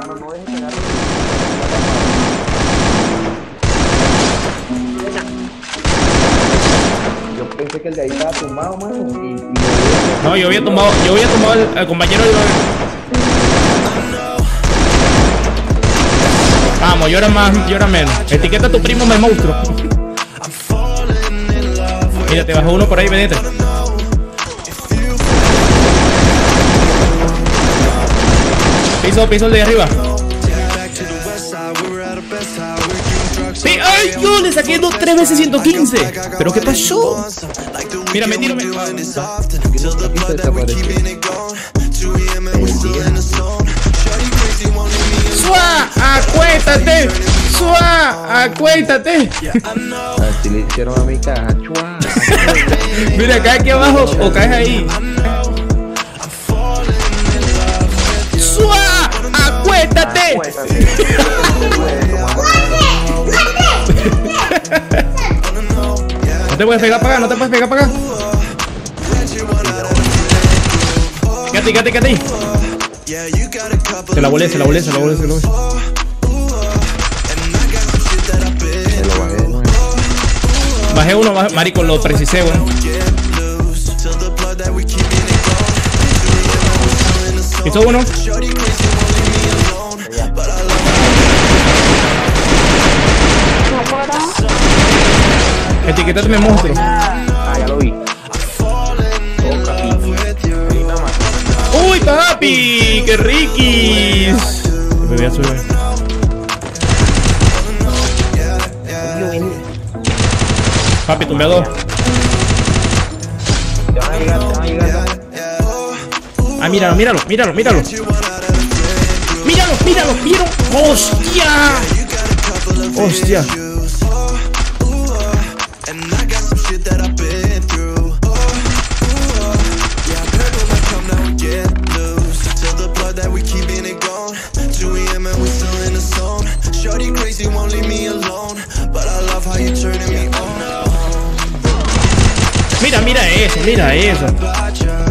Mano, no dejes pegar. Yo pensé que el de ahí estaba tumbado, mano. Y, y No, yo había tomado, yo había tomado al, al compañero de Vamos, llora más, llora menos. Etiqueta a tu primo me monstruo. Mira, te bajó uno por ahí, venite. Piso, piso el de arriba. Sí, ¡Ay, yo le saqué dos, tres veces 115! ¿Pero qué pasó? Mira, me tiro, me... ¡Sua! ¡Acuéstate! ¡Sua! ¡Acuéstate! así le hicieron a mi caja. Chua. Mira, cae aquí abajo o caes ahí. ¡Acuéstate! No te puedes pegar para acá, no te puedes pegar para acá. Quédate, quédate, quédate. Se la volé, se la volé, se la volé, se la volé. Bajé uno, bajé- marico, lo precisé, weón. Hizo uno. Etiquetate mi monstruo. Ah, ya lo vi. Oh. ¡Uy, papi! ¡Qué riquis! Me voy a subir. Papi, tumbé a dos. Te van a llegar, te van a llegar. Ah, míralo, míralo, míralo, míralo. Míralo, míralo, míralo. ¡Hostia! ¡Hostia! Mira, mira eso, mira eso.